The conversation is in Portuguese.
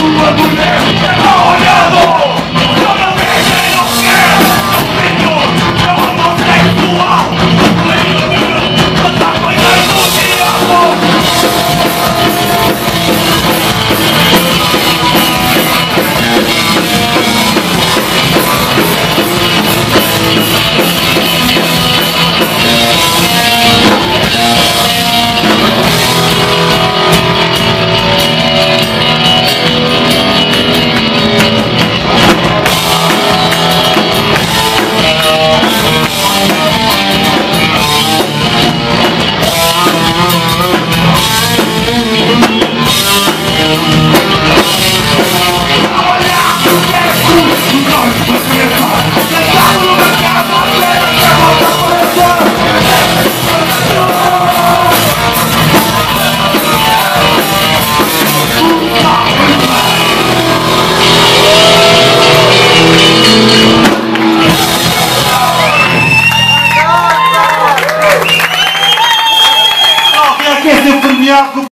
tua mulher. Olha Yeah.